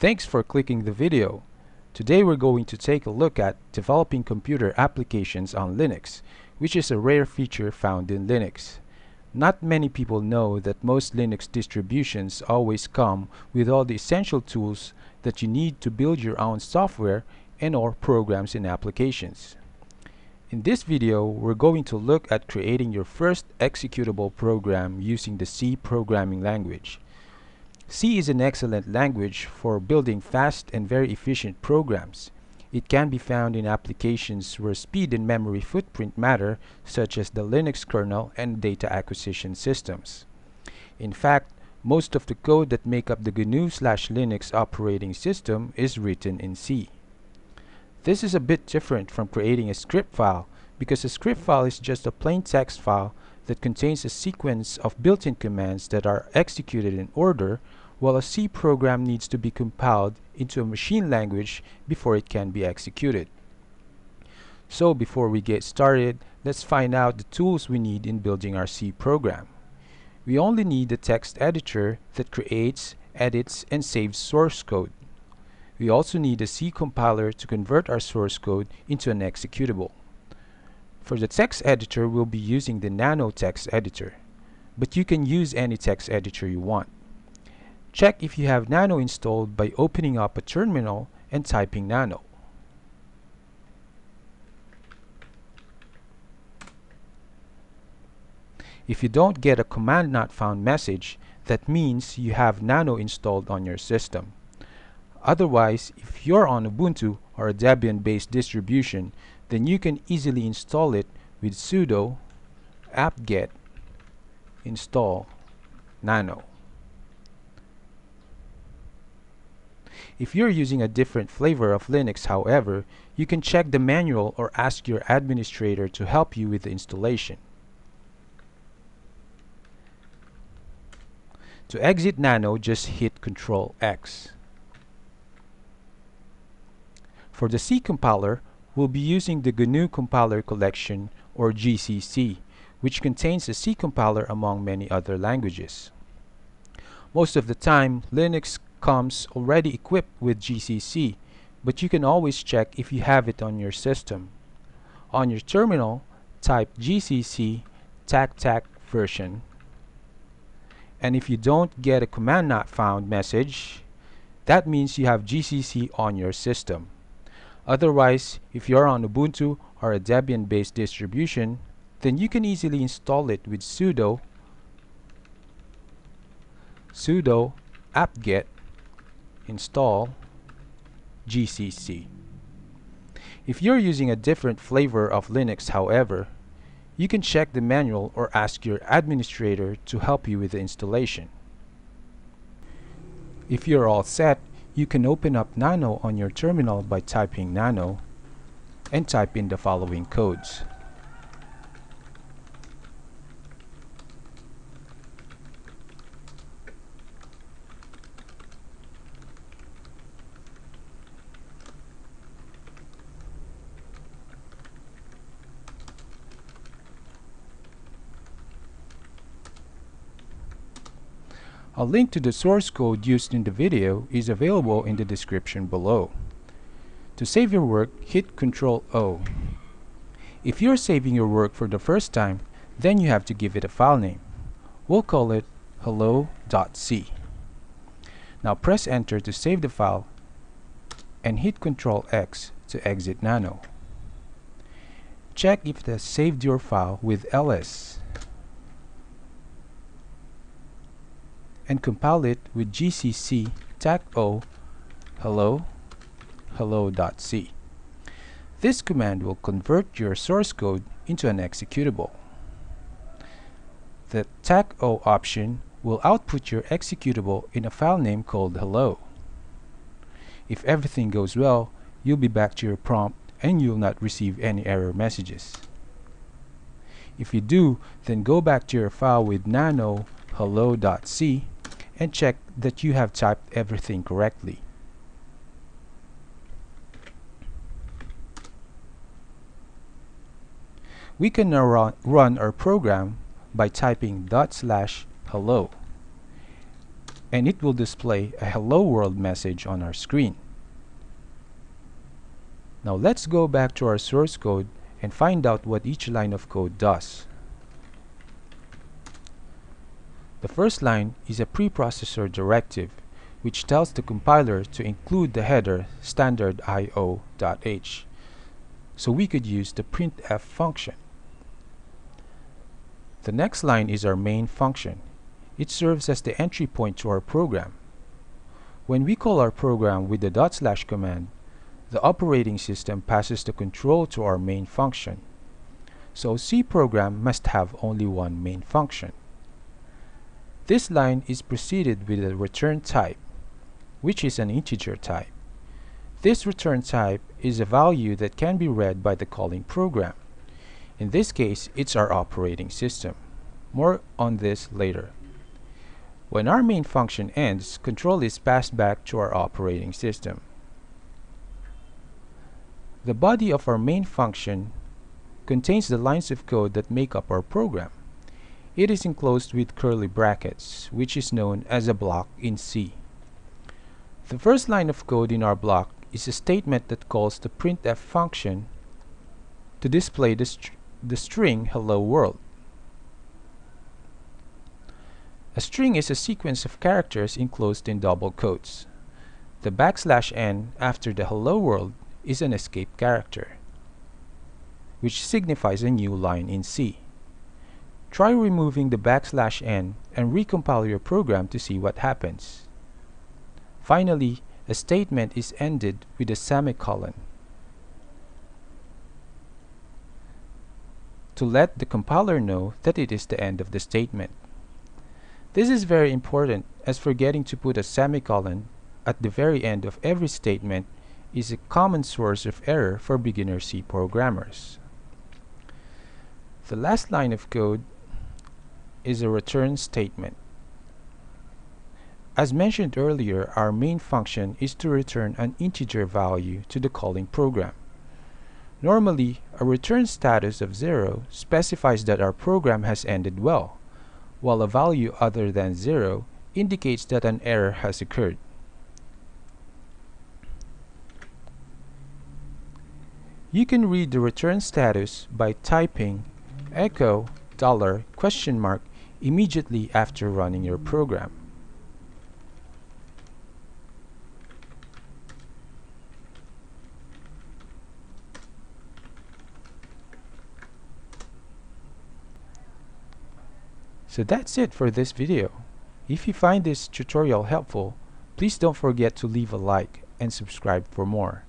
Thanks for clicking the video. Today we're going to take a look at developing computer applications on Linux, which is a rare feature found in Linux. Not many people know that most Linux distributions always come with all the essential tools that you need to build your own software and or programs and applications. In this video, we're going to look at creating your first executable program using the C programming language. C is an excellent language for building fast and very efficient programs. It can be found in applications where speed and memory footprint matter, such as the Linux kernel and data acquisition systems. In fact, most of the code that make up the GNU/Linux operating system is written in C. This is a bit different from creating a script file because a script file is just a plain text file that contains a sequence of built-in commands that are executed in order while a C program needs to be compiled into a machine language before it can be executed. So before we get started, let's find out the tools we need in building our C program. We only need a text editor that creates, edits, and saves source code. We also need a C compiler to convert our source code into an executable. For the text editor, we'll be using the Nano text editor, but you can use any text editor you want. Check if you have Nano installed by opening up a terminal and typing Nano. If you don't get a command not found message, that means you have Nano installed on your system. Otherwise, if you're on Ubuntu or a Debian-based distribution, then you can easily install it with sudo apt-get install nano. If you're using a different flavor of Linux, however, you can check the manual or ask your administrator to help you with the installation. To exit Nano, just hit Ctrl X. For the C compiler, we'll be using the GNU Compiler Collection or GCC, which contains a C compiler among many other languages. Most of the time, Linux comes already equipped with GCC, but you can always check if you have it on your system. On your terminal, type gcc tac version. And if you don't get a command not found message, that means you have GCC on your system. Otherwise, if you're on Ubuntu or a Debian-based distribution, then you can easily install it with sudo sudo apt-get install gcc. If you're using a different flavor of Linux, however, you can check the manual or ask your administrator to help you with the installation. If you're all set, you can open up Nano on your terminal by typing Nano and type in the following codes. A link to the source code used in the video is available in the description below. To save your work, hit Ctrl O. If you're saving your work for the first time, then you have to give it a file name. We'll call it hello.c. Now press enter to save the file and hit Ctrl X to exit Nano. Check if it has saved your file with ls. And compile it with gcc tac-o hello hello.c. This command will convert your source code into an executable. The tac-o option will output your executable in a file name called hello. If everything goes well, you'll be back to your prompt and you'll not receive any error messages. If you do, then go back to your file with nano hello.c and check that you have typed everything correctly. We can now run, run our program by typing dot slash hello. and it will display a hello world message on our screen. Now let's go back to our source code and find out what each line of code does. The first line is a preprocessor directive which tells the compiler to include the header standard.io.h so we could use the printf function. The next line is our main function. It serves as the entry point to our program. When we call our program with the dot slash command, the operating system passes the control to our main function. So C program must have only one main function. This line is preceded with a return type, which is an integer type. This return type is a value that can be read by the calling program. In this case, it's our operating system. More on this later. When our main function ends, control is passed back to our operating system. The body of our main function contains the lines of code that make up our program. It is enclosed with curly brackets, which is known as a block in C. The first line of code in our block is a statement that calls the printf function to display the, str the string hello world. A string is a sequence of characters enclosed in double quotes. The backslash n after the hello world is an escape character, which signifies a new line in C. Try removing the backslash n and recompile your program to see what happens. Finally, a statement is ended with a semicolon to let the compiler know that it is the end of the statement. This is very important as forgetting to put a semicolon at the very end of every statement is a common source of error for beginner C programmers. The last line of code is a return statement. As mentioned earlier, our main function is to return an integer value to the calling program. Normally, a return status of 0 specifies that our program has ended well, while a value other than 0 indicates that an error has occurred. You can read the return status by typing echo dollar question mark immediately after running your program. So that's it for this video. If you find this tutorial helpful, please don't forget to leave a like and subscribe for more.